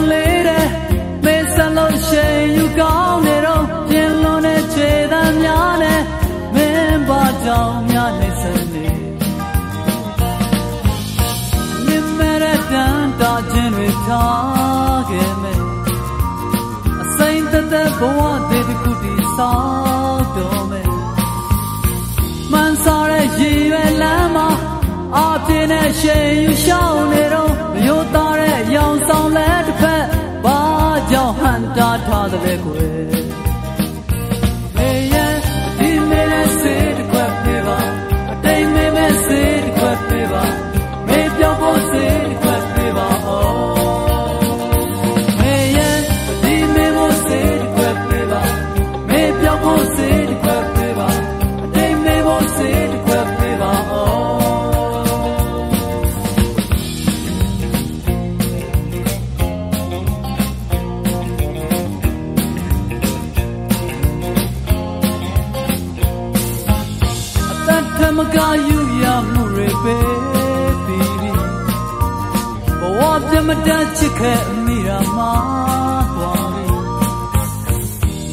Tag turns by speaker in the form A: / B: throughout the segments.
A: င်လေးတဲ့မေးဆက်လို့ရှိရင်ယူကောင်းနေတော့ပြင်းလွန်တဲ့ခြေသံများနဲ့မင်းဘာကြောင့်များနေစနေမင်းမရတန်တာခြင်းတွေထားခဲ့မယ်အစိမ့်သက်သက်ဘဝတွေတခုတည်းစောက်တော်မယ်မန်စားရဲ့ရည်ရွယ်လမ်းမှာအပြင်းနဲ့ရှင်ယူရှောင်းနေတော့မရိုးသားတဲ့ရောင်ဆောင်လက် သလဲကွယ်မေယဒီမေလဲစေတခွက်ပေးပါအတိမ်မေမဲစေတခွက်ပေး တာချစ်ခဲ့မိရမှာတော်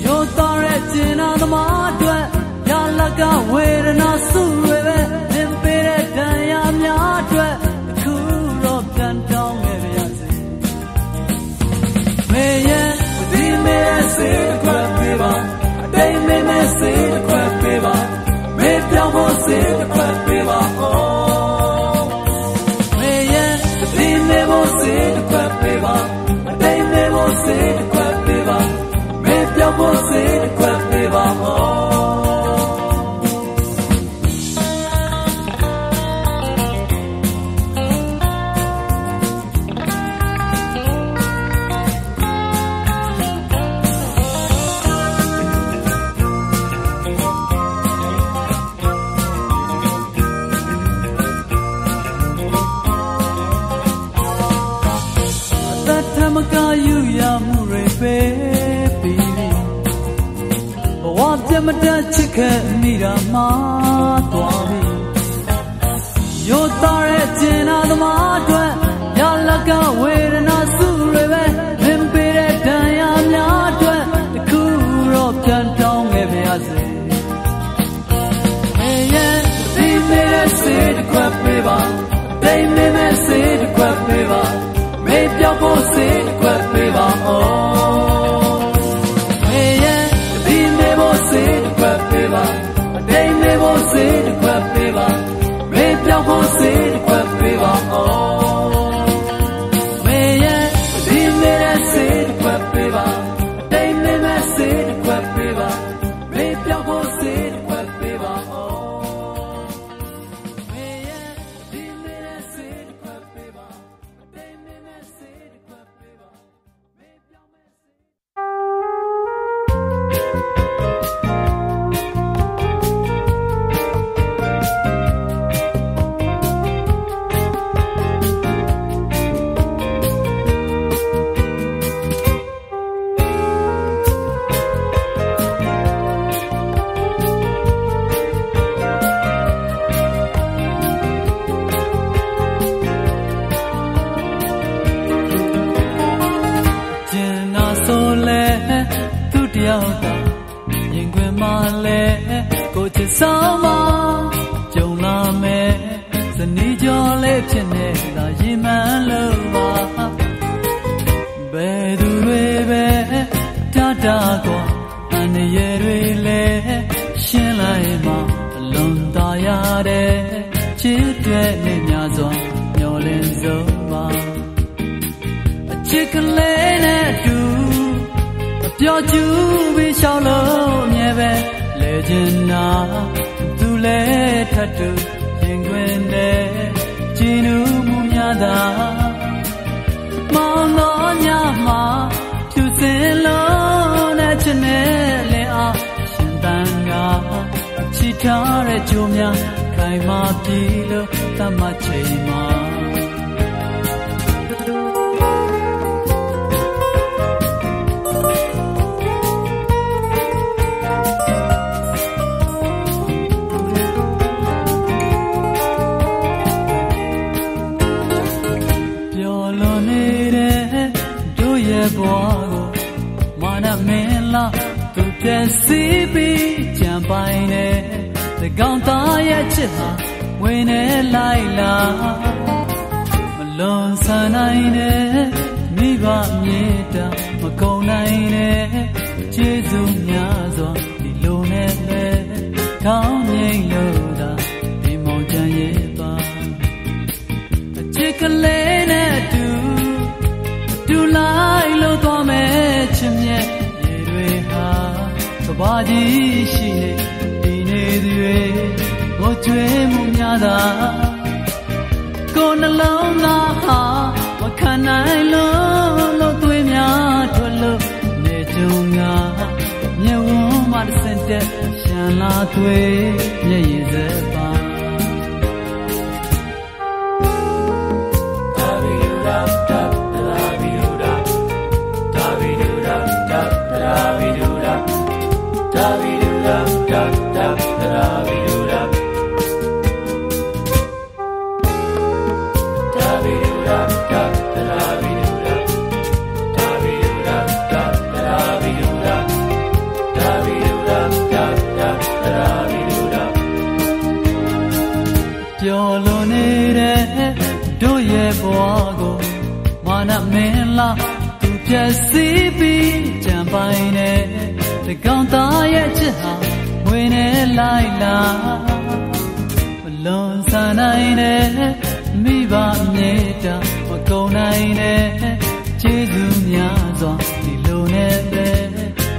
A: ရောတော်ရဲ့ကျင်နာသမားအတွက်ရလကဝေဒနာစု သူလဲထတ်တူရင်ခွင်တဲ့ကျင်းနူးမှုများသာမောင်သောညမှာဖြူစင်လုံးနဲ့ချင်နေလင်အားရှင်တန်ကချီထားတဲ့ကြိုးများခိုင်မာပြီလို့သတ်မှတ်ချင် ပြီးကြံပိုင်နေတကောင်သားရဲ့ချစ်ဟာဝင်နေလိုက်လားမလွန်ဆန်နိုင်တဲ့မိဘမြေတာမကုန်နိုင်တဲ့ကျေးဇူးများစွာဒီလိုနဲ့ပဲကောင်းငိမ့်လို့သာဒီမောင်ချမ်းရဲ့ပါအချစ်ကလေး ဘာကြီးရှိနေဒီနေသူတွေကိုကြွေးမှုများသာကိုယ်နှလုံးသားဟာမခံနိုင်လို့လို့သွေးများထွက်လို့နေကြုံငါမြဝန်းမတစ်စင်တက်ရှန်လာသွေးမျက်ရည်စက်ပါပျော် ပြည့်စည်ပြီးကြံပိုင်နေတကောင်သားရဲ့ချစ်ဟာဝင်နေလိုက်လားမလွန်ဆန်နိုင်တဲ့မိဘမြေတာမကုန်နိုင်တဲ့ကျေးဇူးများစွာဒီလိုနဲ့ပဲ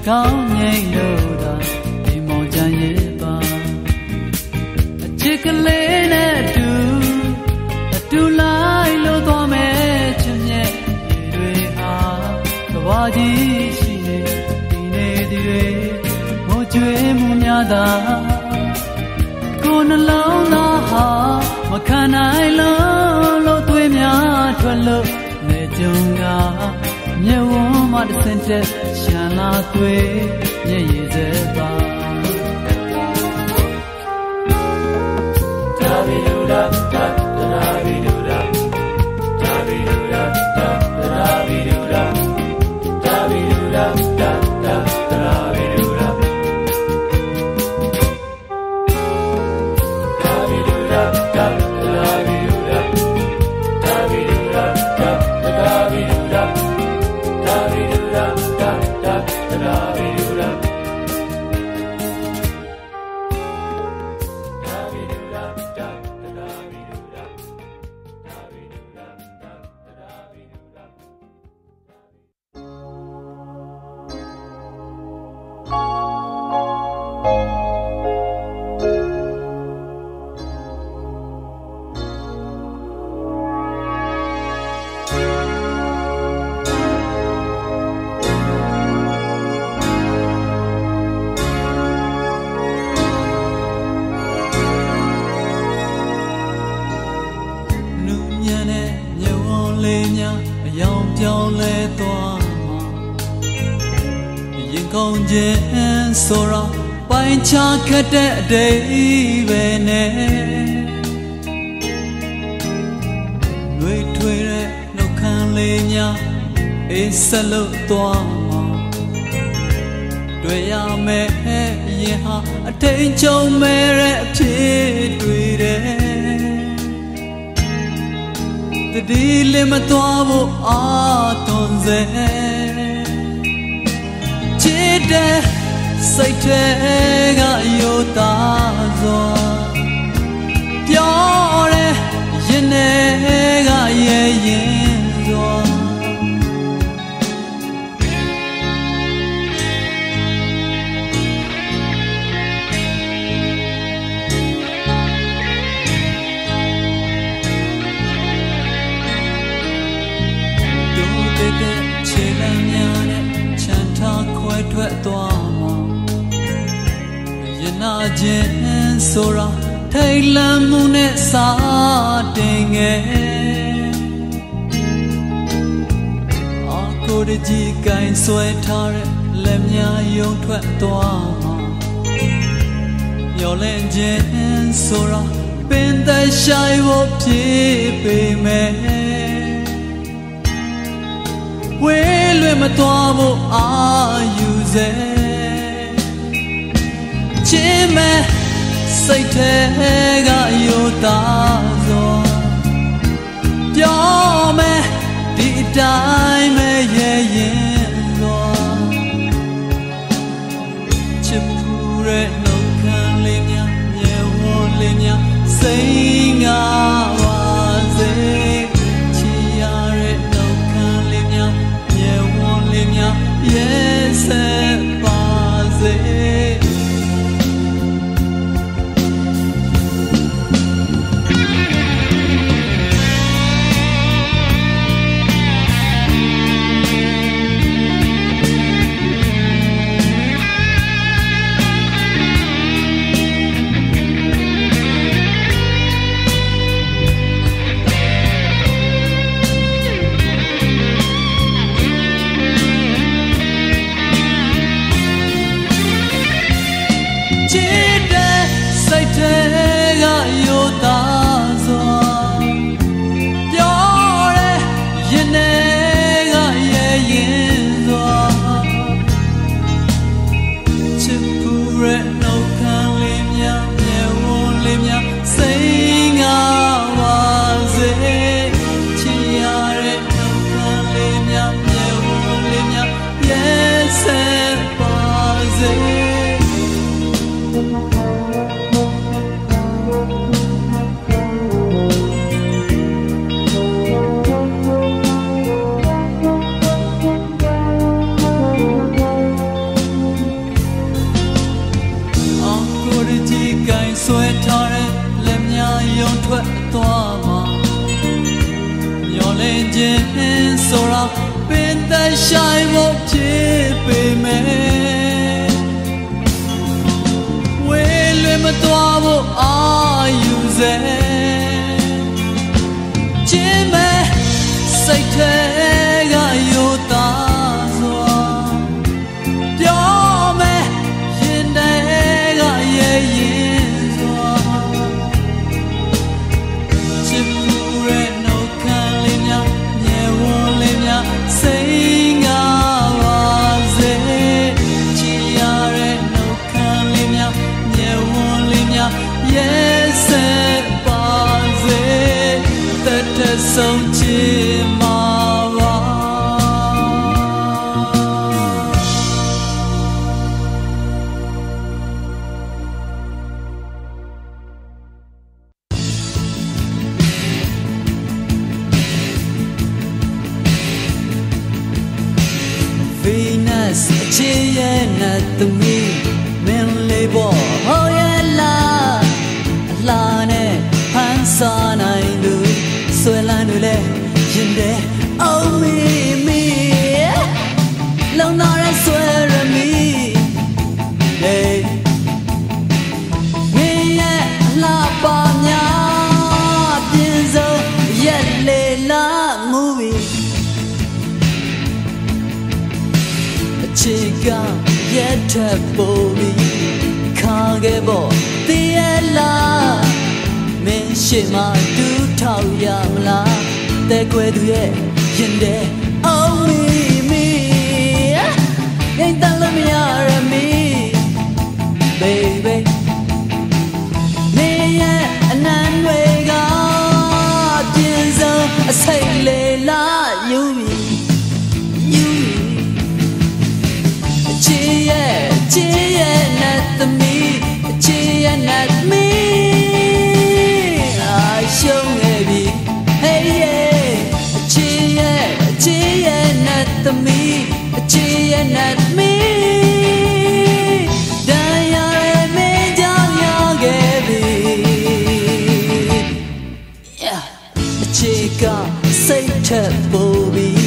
A: ကောင်းငိမ့်လို့သာဒီမောင်ချမ်းရဲ့ပါအချစ်ကလေး သာကိုယ်နှလုံးသားဟာမခံနိုင်လို့လို့သွေးများထွက်လို့နေကြုံကမြဝန်းမတစ်စင်တက်ရှန်လာသွေးမျက်ရည်စက်ပါနူး တ်တဲ့အတိတ်ပဲနဲ့နှွေထွေးတဲ့နှုတ်ခမ်းလေးများအေးဆက်လို့သွားမှာတွေ့ရမယ်ရင်ဟာအထိန်ချုံမဲ့တဲ့အဖြစ်တွေ့တယ်တတိလည်းမသွားဖို့အာသွန်စေ စိတ်ထဲကယိုတာစွာပြောတဲ့ရင်ထဲကရဲ့ရင် ခြင်းဆိုတာထိတ်လန့်မှုနဲ့စာတင်ငယ်အာကိုတကြီးကင်ဆွဲထားတဲ့လက်များယုံထွက်သွားမှာမျော်လင့်ခြင်းဆိုတာပင်သက်ရှိုင်ဖို့ဖြစ်ပေမဲ့ဝေးလွင်မသွားဖို့အာယူစေ ချင်းမဲ့စိတ်ထဲကယိုတာစွာပြောမယ်ဒီအတိုင်းပဲရဲ့ရင်စွာချစ်ဖူးတဲ့နှုတ်ခမ်းလေးများမြေဝလေးများစိတ်ငါပါစေ တဲ့အောင်မီမီလုံနာရဲဆွဲရမီ Hey မင်းရဲ့အလားပါများပြင်းစုံရက်လေလာငူပြီးအခြေကရက်ထပ်ပို့ပြီးခါခဲ့ဖို့တည်ရလားမင်းရှိမှတူထောက်ရမလား တဲ့ကွယ်သူရဲ့ရင်တဲ့ စိတ်ထက်ပိုပြီး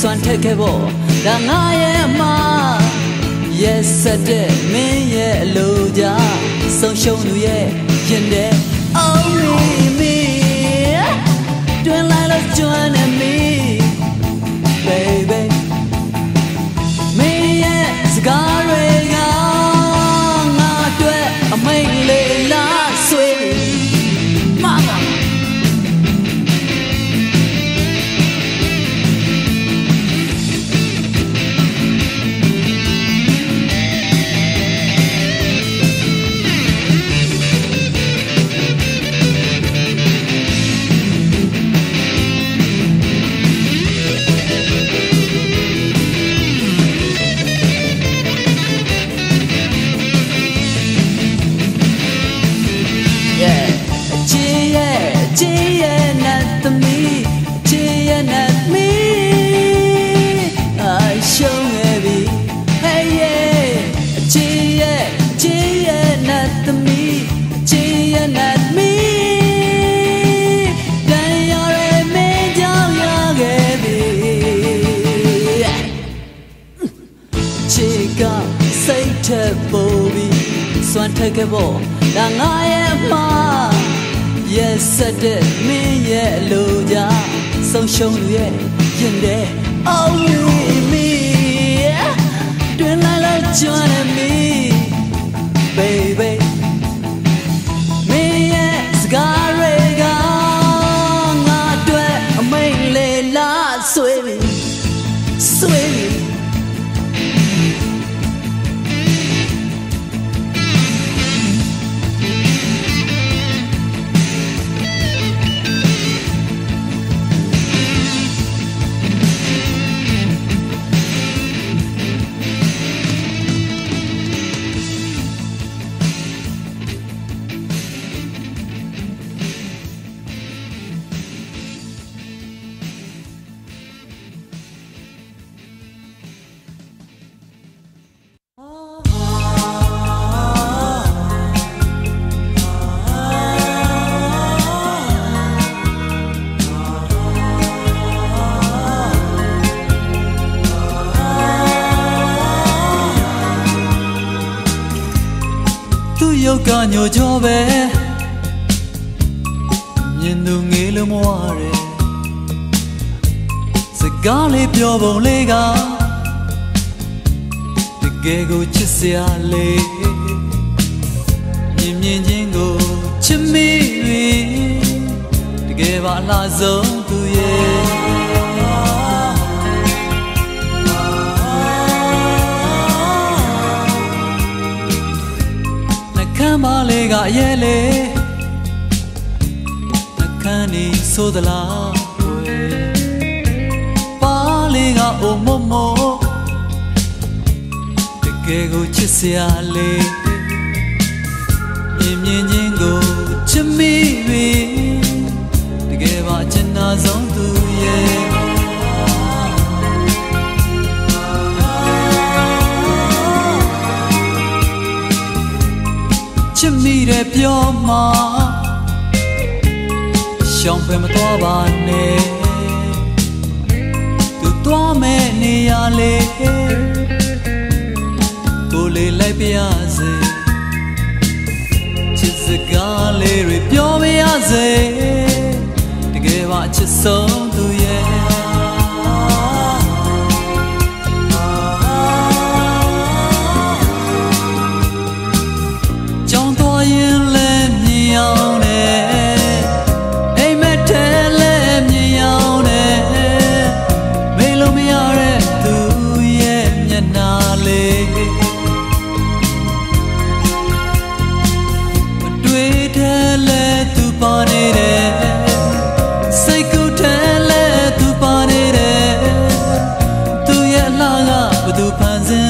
A: စွမ်းထက်ခဲ့ဖို့ဒါငါရဲ့အမှား Yes ဆက်တဲ့မင်းရဲ့အလိုကြဆုံးရှုံးသူရဲ့ရင်တဲ့ Only me တွင်လိုက်လို့ကျွမ်းနေ စွမ်းထက်ခဲ့ဖို့ဒါငါရဲ့မှာရက်ဆက်တဲ့မင်းရဲ့လိုကြဆုံးရှုံးလူရဲ့ရင်တဲ့ သူ့ရုပ်ကညိုကြောပဲမြင်သူငေးလုံးမဝရဲစကားလေးပြောပုံလေးကတကယ်ကိုချစ်စရာလေးမြင်မြင်ချင်းကိုချစ်မိပြီတကယ်ပါအလားဆုံးသူရဲ့ မ်းပါလေးကရဲလေနှကမ်းနေဆိုသလားဝဲပါလေးကအိုမမောတကယ်ကိုချစ်စရာလေးမြင်မြင်ချင်းကိုချစ်မိပြီတကယ်ပါချင်နာဆုံးသူရဲ့ ချစ်မိတယ်ပြောမှာရှောင်ဖယ်မသွားပါနဲ့သူသွားမဲ့နေရလေကိုလေးလိုက်ပြရစေချစ်စကားလေးတွေပြောပြရစေတကယ်ပါချစ်ဆုံးသူရဲ့ လှက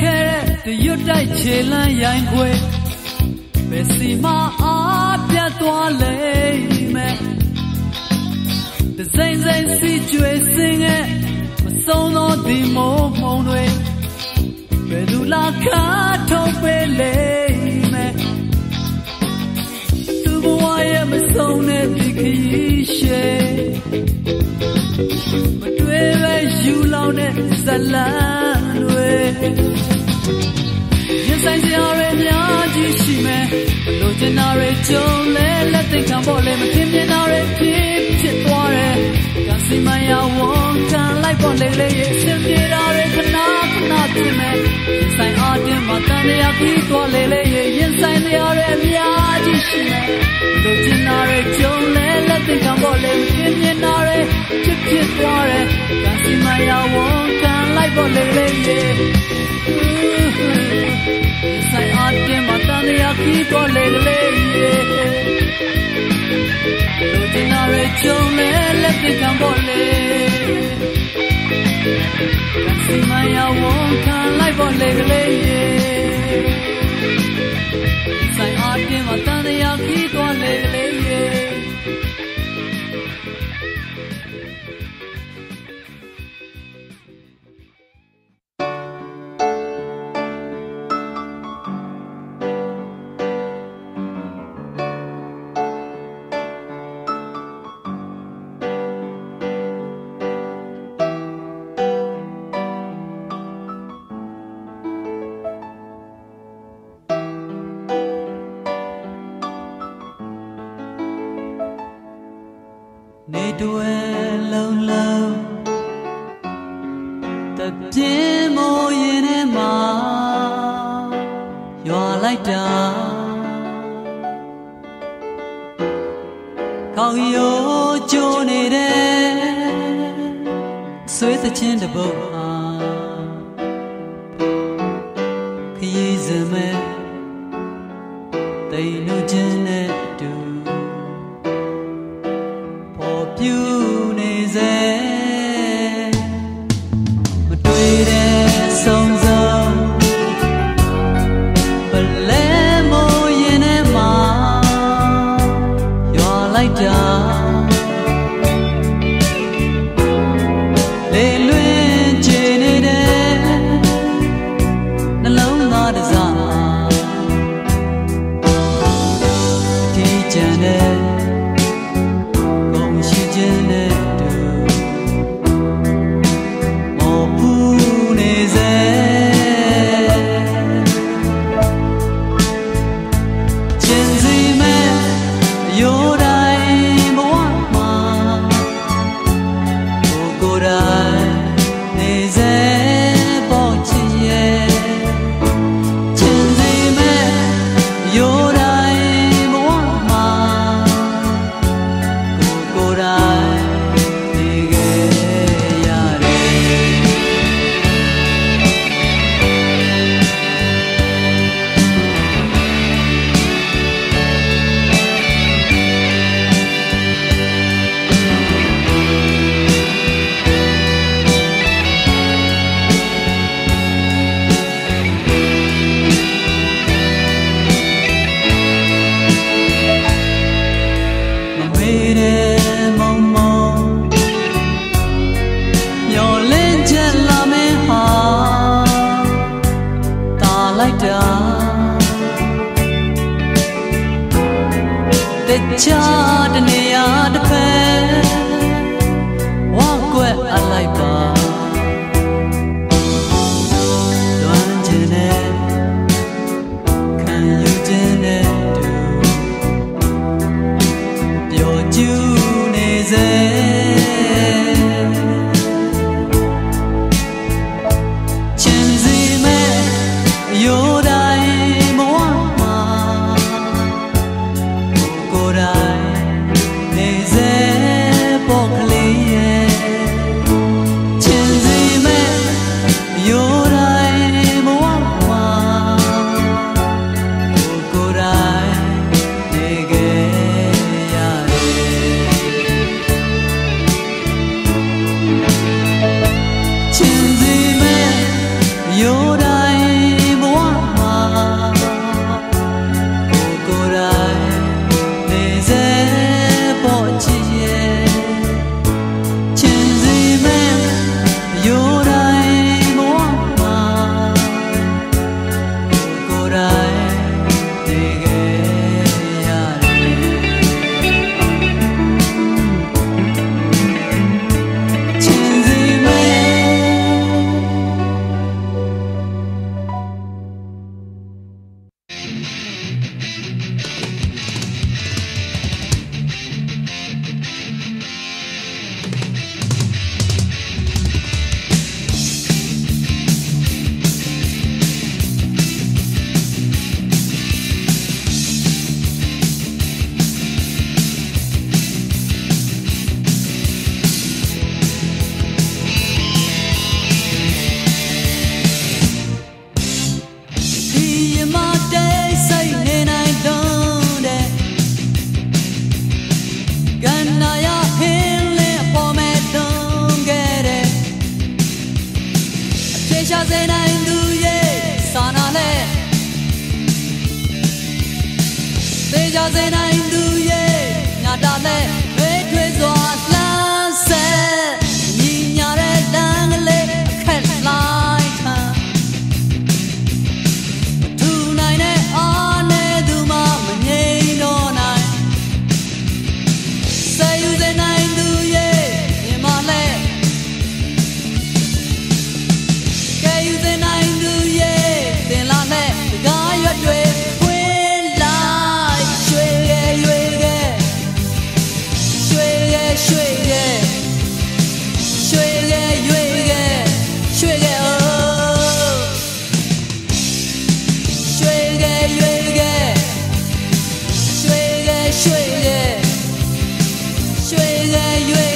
A: ခဲ့တဲ့ရွတ်တိုက်ခြေလမ်းရိုင်းခွေဘယ်စီမအားပြတ်သွားလိမ့်မယ်ဒဇိမ့်စိမ့်စီကျွေစင်ရဲ့မဆုံးသောဒီမိုးမှုံတွေဘယ်သူလာခါထုတ်ပေးလိမ့်မယ်သူဘဝရဲ့မဆုံးတဲ့ဒီခရီးရှည်မတွေ့ ပဲယူလောင်တဲ့ဇလန်းတွေရင်ဆိုင်စရာတွေများကြီးရှိမယ်လိုချင်တာတွေကြုံလဲလက်သိခံဖို့လည်းမထင်မြင်တာတွေဖြစ်ဖြစ်သွားတယ်ကစီမယဝန်ခံလိုက်ဖို့လေလေရဲ့စင်ပြေတာတွေခဏ ခဏဖြစ်မယ်ရင်ဆိုင်အားတင်းမှာတန်ရာပြီးသွားလေလေရဲ့ရင်ဆိုင်စရာတွေအများကြီးရှိမယ်လိုချင်တာတွေကြုံလဲလက်သိခံဖို့လည်းမထင်မြင်တာတွေဖြစ်ဖြစ်သွားတယ်ကစီမယဝန်ခံလိုက်ဖို့လေလေရဲ့ဆိုင်အားတင်းမှာတန်ရာပြီးသွားလေလေရဲ့လိုချင်တာတွေကြုံလဲလက်သိခံဖို့လေ ကစီမယဝန်ခံလိုက်ဖို့လေလေရဲ့ဆိုင်အား ရွှေ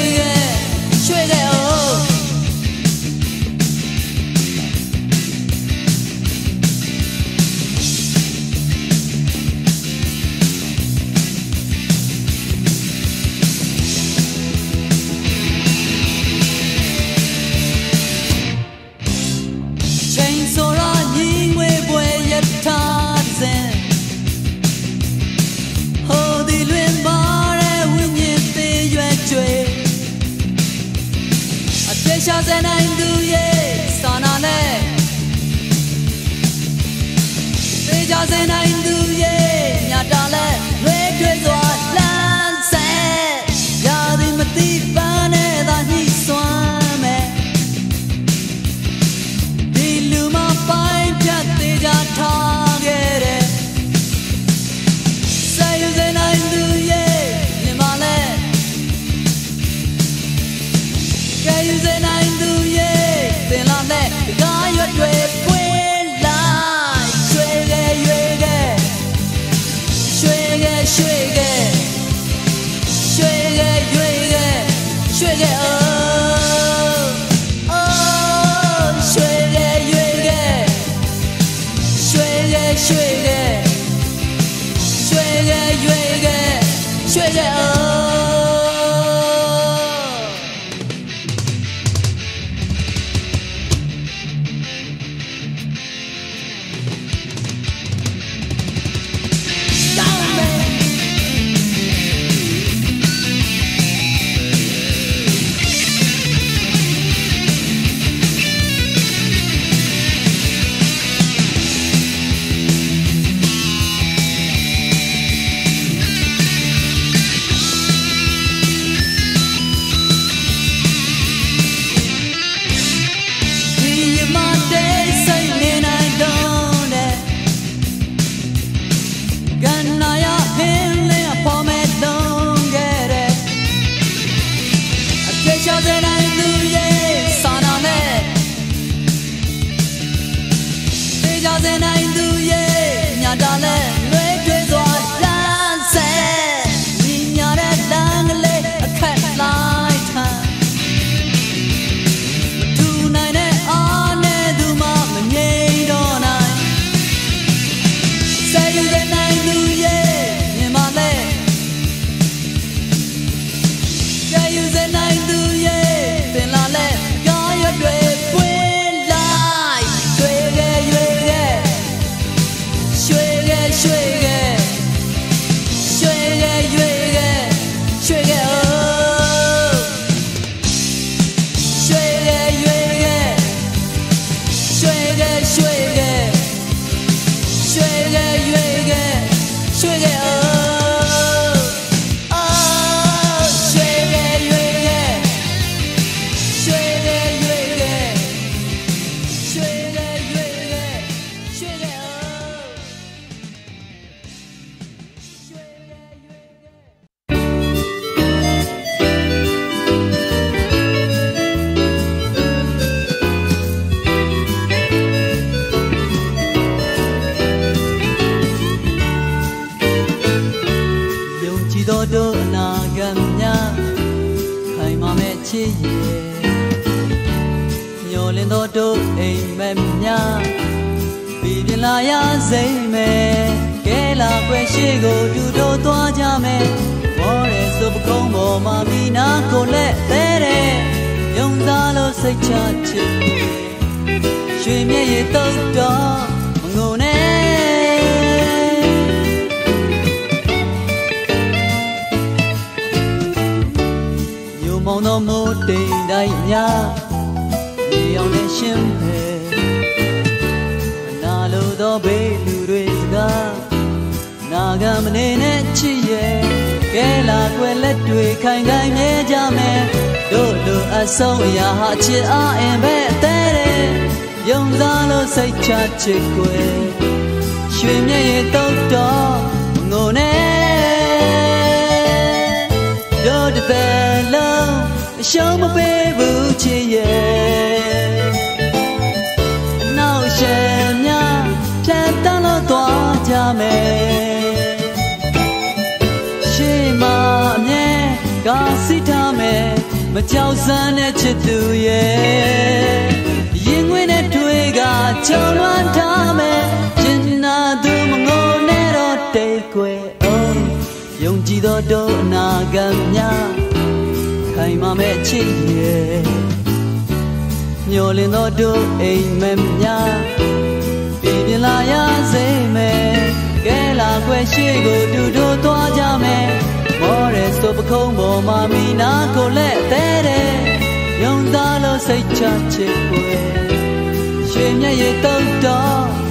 A: ပြည်ပြလာရစိမ့်မယ်ကဲလာွယ်ရှိကိုတူတို့သွားကြမယ်ဘောရဲဆိုပကုံးပေါ်မှာမိနာကိုလက်သေးတယ်ယုံသားလို့စိတ်ချချစ်
B: ရွှေမျက်ရည်တုတ်တော့မငုံနဲ့ညုံမောင်သောမိုးတိမ်တိုင်းများမြေအောင်နဲ့ရှင်းပဲမနာလို သောဘေးလူတွေစကားနာဂမနေနဲ့ချစ်ရဲ့ကဲလာွယ်လက်တွေခိုင်ခိုင်မြဲကြမယ်တို့လူအဆုံးအရာဟာချစ်အားအင်ပဲအသေးတယ်ယုံသားလို့စိတ်ချချစ်ွယ်ရွှေမျက်ရည်တုတ်တော့ငုံနေတို့တစ်သက်လုံးအရှုံးမပေးဘူးချစ်ရဲ့ ရှေ့မှာအမြဲကားစီထားမယ်မကြောက်စမ်းတဲ့ချစ်သူရဲ့ရင်ငွေနဲ့ထွေးကချုံလွမ်းထားမယ်ကျင်နာသူမငိုနဲ့တော့တိတ်ွယ်အောင်ယုံကြည်သောတို့အနာဂတ်များခိုင်မာမဲ့ချစ်ရဲ့မျောလင်းသောတို့အိမ်မက်များပြည်ပြလာရစေမယ်ကဲလာ ခွဲရှိကိုတူတို့သွားကြမယ်မောရဲဆိုပခုံးပေါ်မှာမိနာကိုလက်သေးတယ်ယုံသားလို့စိတ်ချချစ်ွယ်ရွှေမျက်ရည်တုတ်တော့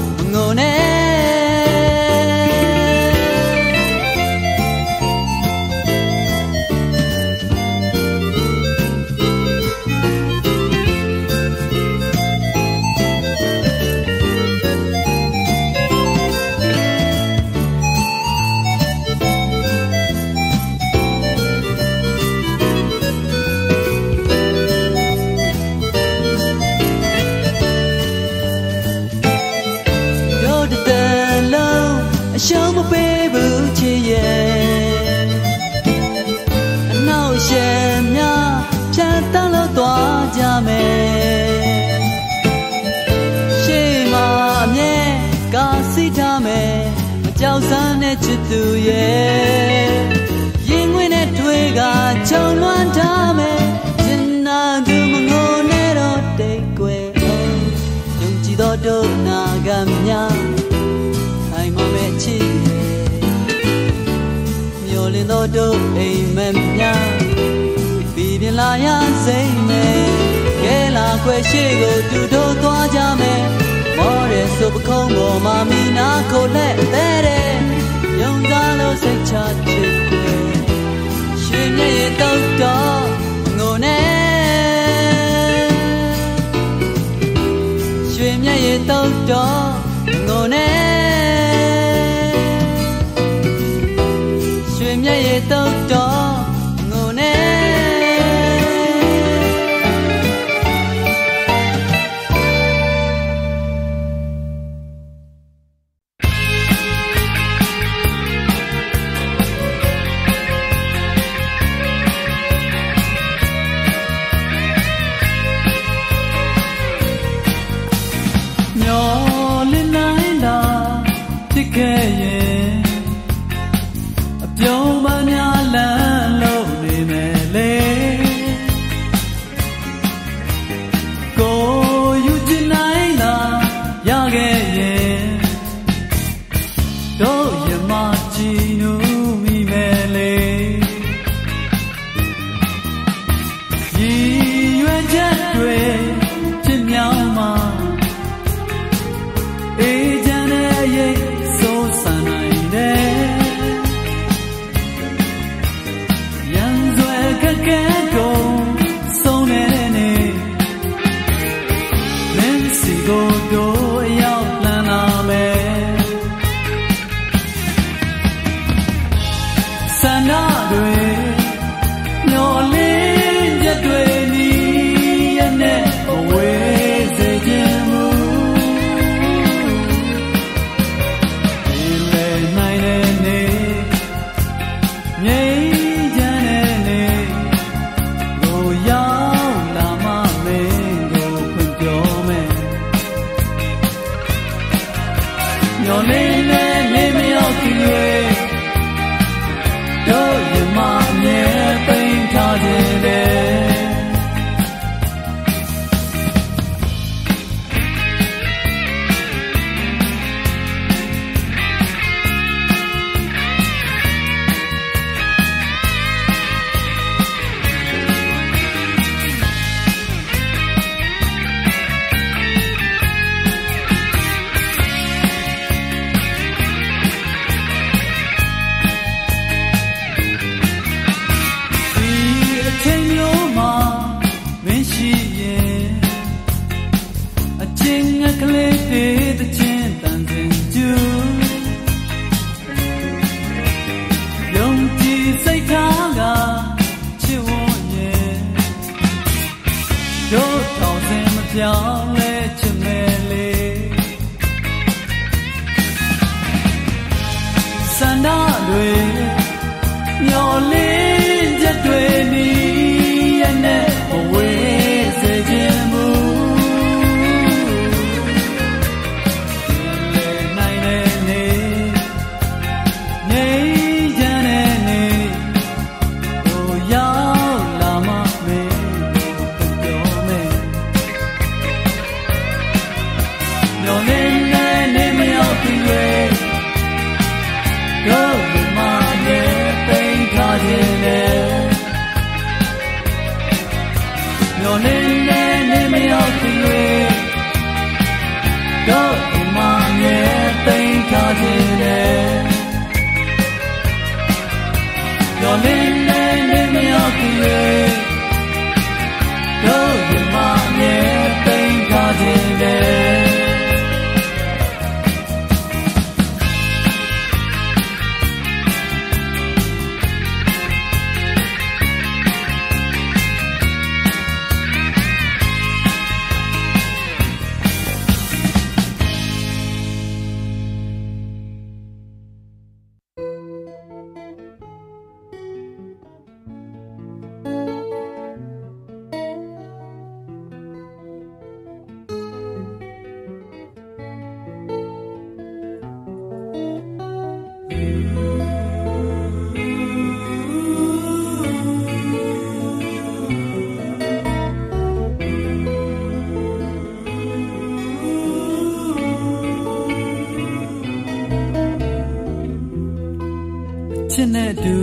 B: ချစ်နဲ့တူ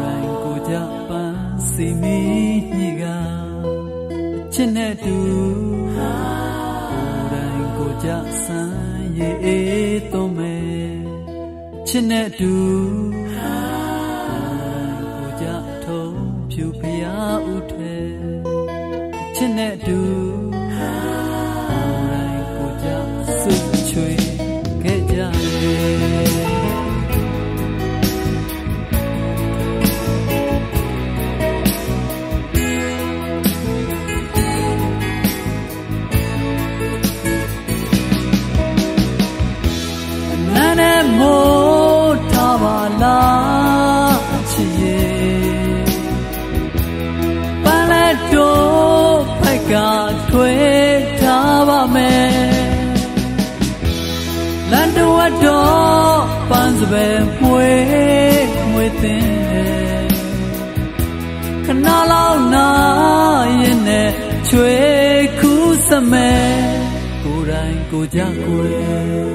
B: ရိုင်းကိုကြပန်းစီမီညိက
A: ချစ်နဲ့တူရိုင်းကိုကြဆန်းရဲ့အေးသွမယ်ချစ်နဲ့တူရို ပန်းစပယ်မွေမွေသင်းတယ်ခဏလောက်နာရင်နဲ့ချွေခုစမဲကိုယ်တိုင်ကိုကြကွယ်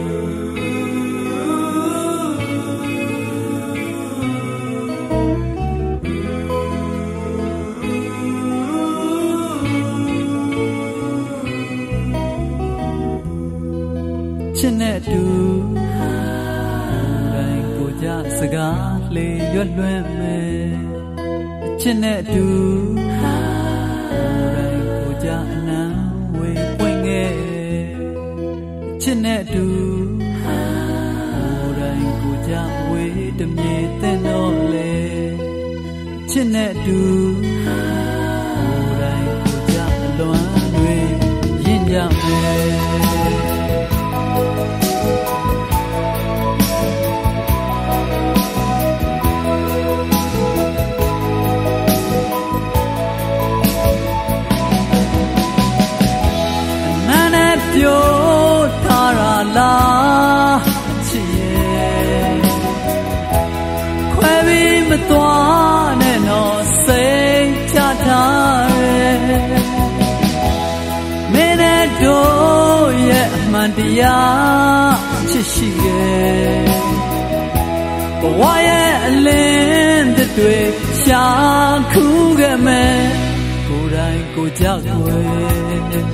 A: ရွတ်လွှဲမယ်ချစ်နဲ့တူတိုင်းကိုကြအနံဝေပွင့်ခဲ့ချစ်နဲ့တူတိုင်းကိုကြဝေတမြေတဲ့တော့လေချစ်နဲ့တူတို ရားချစ်ရှိရဲ့ဘဝရဲ့အလင်းတစ်တွေရှာခုခဲ့မယ်ကိုယ်တိုင်ကိုယ်ကြောက်ွယ်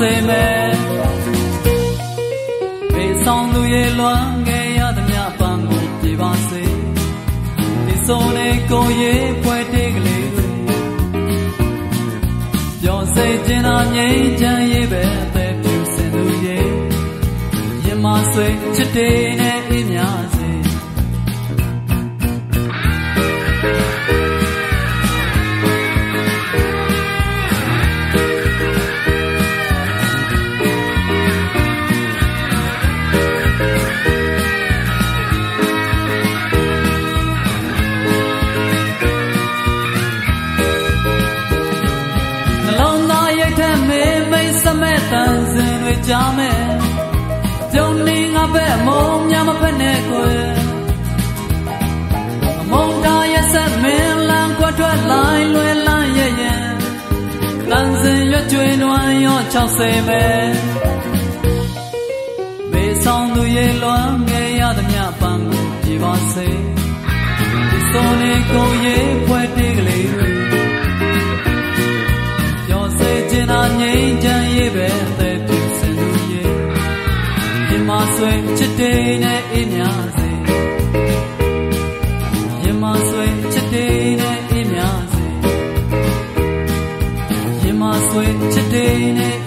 A: စေမယ်ဘေးဆောင်သူရဲ့လွမ်းခဲ့ရသမျှပန်းကိုပြေပါစေဒီစုံနဲ့ကိုရဲ့ပွဲတေးကလေးတွေပြောစေချင်တာငြိမ်းချမ်းရေးပဲအသက်ပြူစင်သူရဲ့ရင်မဆွေချစ်တဲ့ ဖက်မုံမြမဖက်နဲ့ကွယ်အမုံတားရဆက်မင်းလမ်းကွက်ထွက်လိုင်းလွယ်လမ်းရရဲ့လမ်းစဉ်ရွကျွင်တွန်းရော60ပဲမေဆောင်သူရဲ့လွမ်းငယ်ရသည်မြပန်းကိုပြေပါစေဒီစုံနေကိုရဲ့ဖွဲ့တေးကလေးပြောစေချင်တာငြိမ်းချမ်း ဆွဲချစ်တဲ့နဲ့အေးများစေမြမဆွဲချစ်တဲ့နဲ့အေးများစေ
C: မြ
A: မဆွဲချစ်တဲ့နဲ့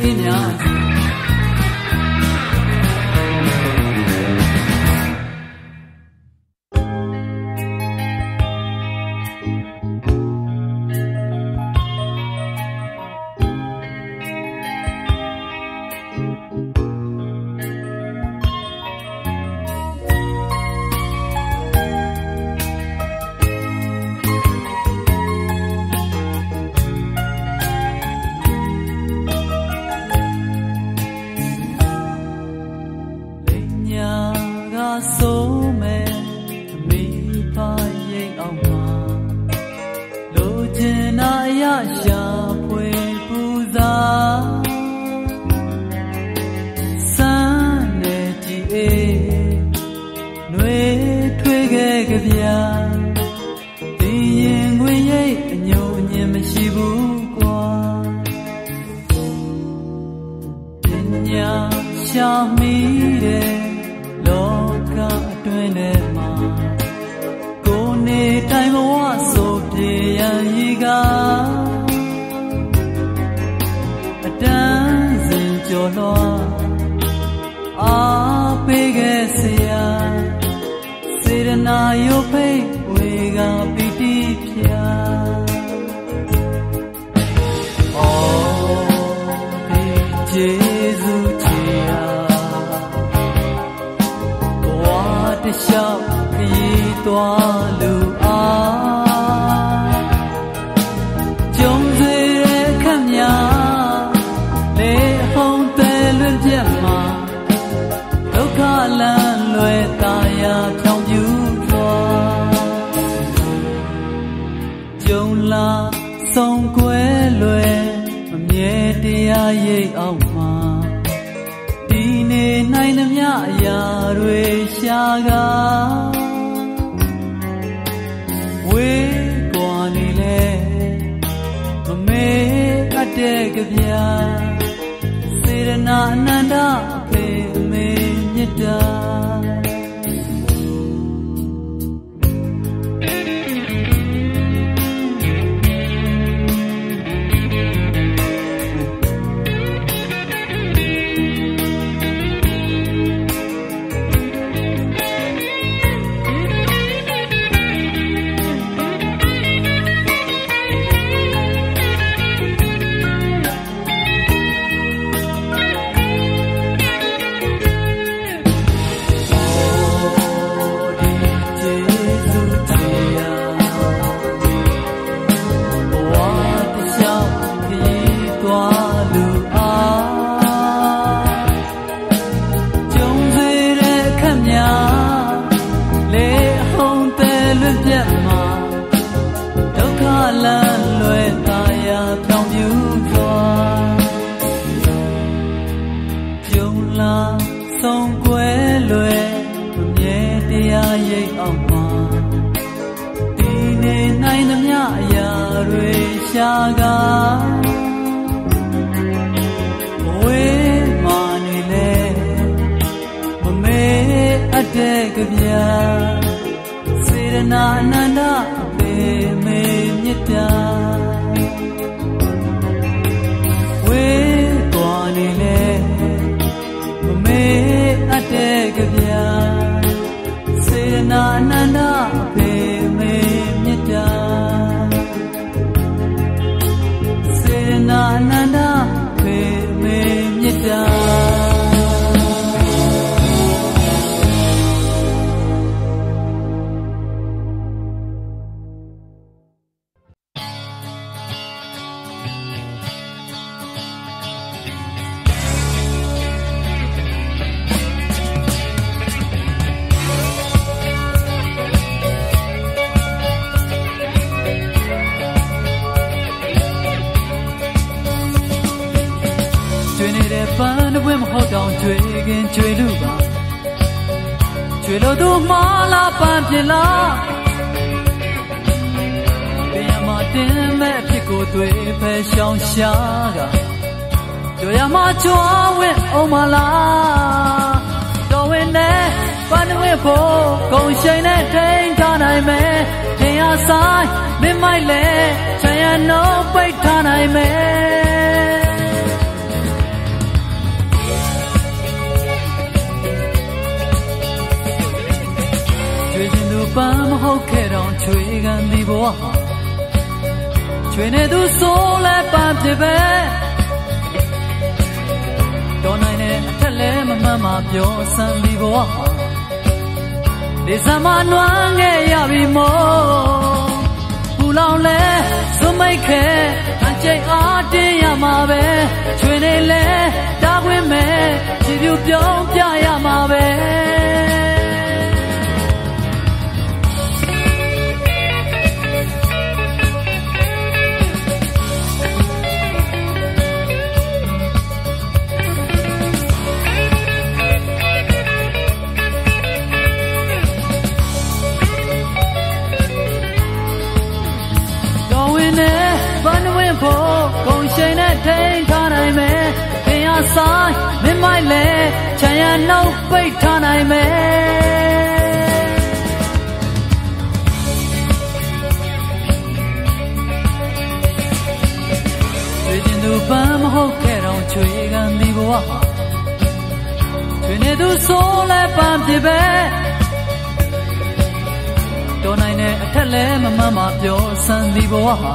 A: ဘဝဟာ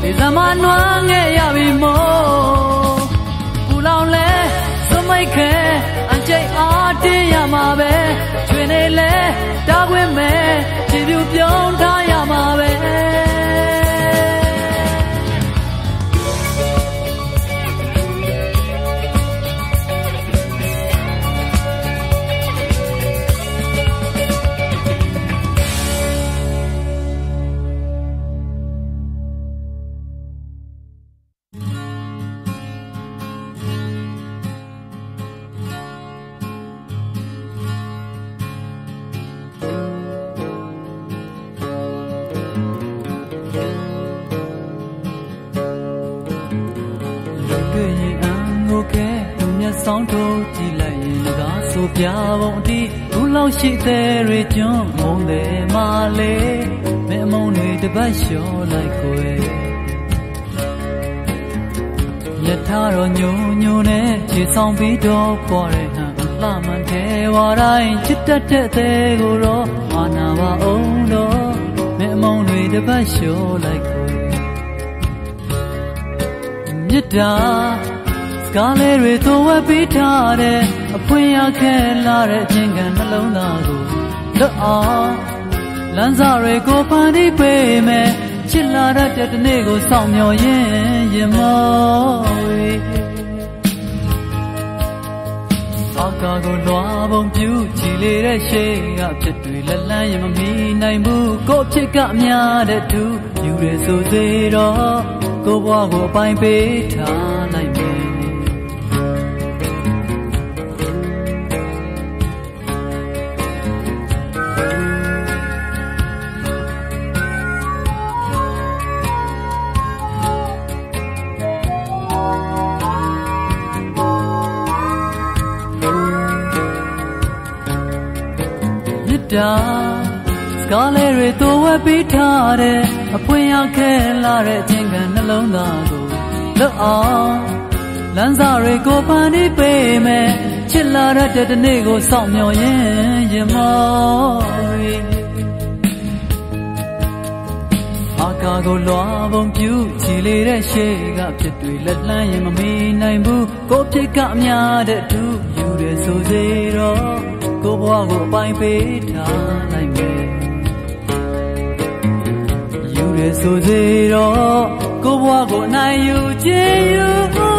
A: ဒီဇမနွမ်းငဲ့ရပြီမို့ပူလောင်လဲသွမိတ်ခဲအကြိတ်အားတင်းရမှာပဲတွင်နေလဲတားခွင့်မဲ့ခြေပြူပြုံးထားရမှာပဲ ခြေဆောင်ပြီးတော့ပေါ်တဲ့ဟန်လှမှန်တယ်ဝါတိုင်းချစ်တတ်တဲ့သေးကိုတော့အာနာပါအောင်တော့မဲမုံတွေတပတ်လျှော်လိုက်ကိုယ်မြစ်တာကားလေးတွေသွဝက်ပေးထားတဲ့အဖွင့်ရခဲ့လာတဲ့အချင်းကနှလုံးသားကိုလွတ်အောင်လမ်းစာတွေကိုဖန်တီးပေးမယ်ချစ်လာတဲ့တနေ့ကိုစောင့်မျှော်ရင်ရင်မော ကာကိုလွာပုံပြူချီလေတဲ့ရှိကဖြစ်တွေလက်လန်းရင်မမီနိုင်ဘူးကိုဖြစ်ကအများတဲ့သူယူရဆိုစေတော့ကိုဘွားကိုအပိုင်ပေးထား ကားလေးတွေတိုးဝက်ပြီးထားတဲ့အဖွင့်ရောက်ခဲ့လာတဲ့အချင်းကနှလုံးသားကိုလွတ်အောင်လမ်းစာတွေကိုဖန်တီးပေးမယ်ချစ်လာတဲ့တနေ့ကိုစောင့်မျှော်ရင်ရင်မောရီအာကာကိုလွာပုံပြူချီလေတဲ့ရှေ့ကဖြစ်တွေလက်လန်းရင်မမီနိုင်ဘူးကိုဖြစ်ကအများတဲ့သူယူတယ်ဆိုစေတော့ကိုဘဝကိုအပိုင်ပေးထားနိုင်မယ် ယ်ဆိုသေးတော့ကိုဘွားကိုနိုင်ယူခြင်းယူ